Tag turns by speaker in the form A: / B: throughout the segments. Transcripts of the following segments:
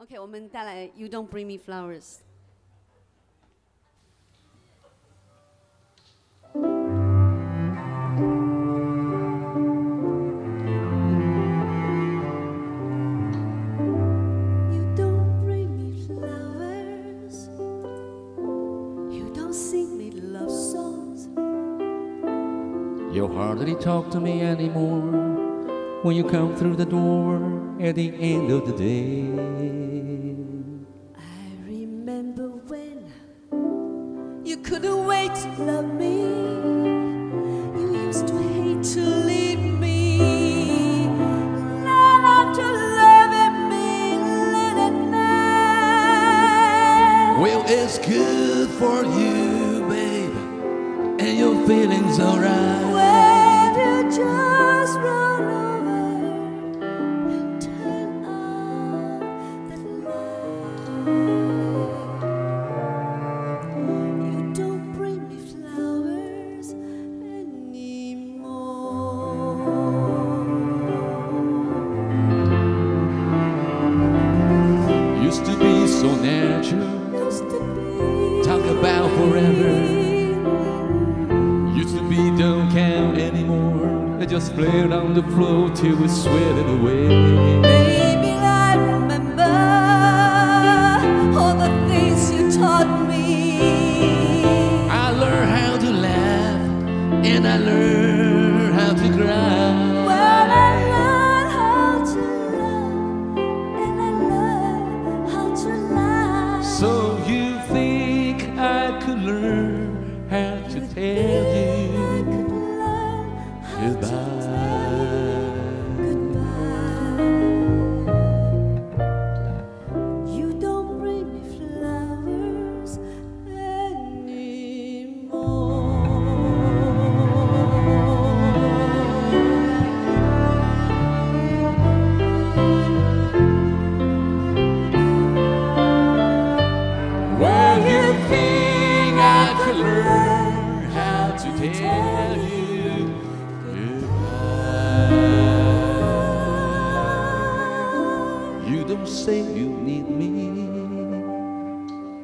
A: OK，我们带来《You Don't Bring Me Flowers》。You don't bring me flowers. You don't sing me love songs.
B: You hardly talk to me anymore when you come through the door at the end of the day.
A: Couldn't wait to love me. You used to hate to leave me. After loving me late at night.
B: Well, it's good for you, babe, and your feelings alright.
A: When you just run over
B: so natural, talk about forever. Used to be don't count anymore. I just play it on the floor till we sweat it away.
A: Baby, I remember all the things you taught me.
B: I learned how to laugh and I learned how to cry. Learn how to tell you
A: could learn how to
B: goodbye?
A: goodbye. you say you need me.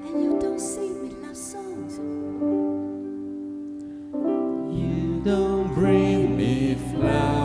B: And you don't sing me love songs. You don't bring me flowers.